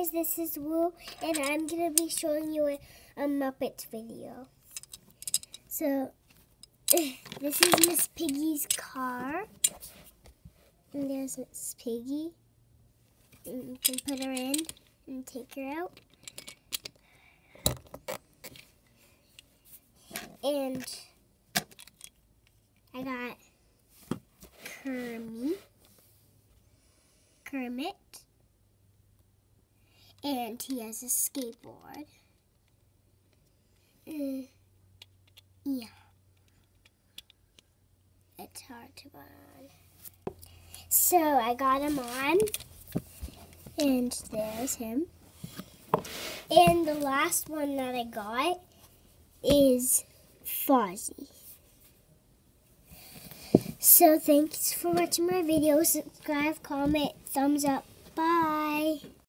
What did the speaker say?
guys, this is Woo, and I'm going to be showing you a, a Muppets video. So, this is Miss Piggy's car. And there's Miss Piggy. And you can put her in and take her out. And I got Kermit. Kermit and he has a skateboard. Uh, yeah. It's hard to put on. So I got him on, and there's him. And the last one that I got is Fozzie. So thanks for watching my video. Subscribe, comment, thumbs up. Bye.